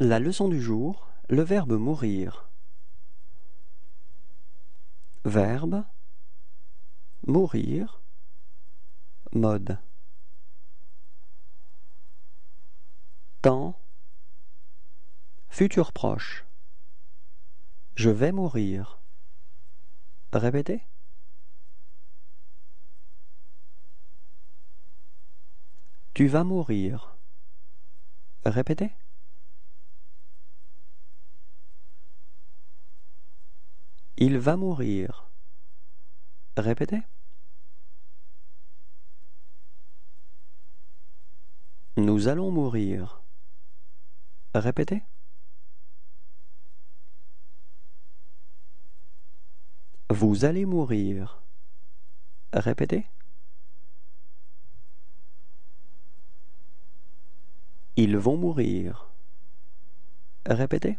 La leçon du jour, le verbe mourir. Verbe mourir mode temps futur proche Je vais mourir. Répétez. Tu vas mourir. Répétez. Il va mourir. Répétez. Nous allons mourir. Répétez. Vous allez mourir. Répétez. Ils vont mourir. Répétez.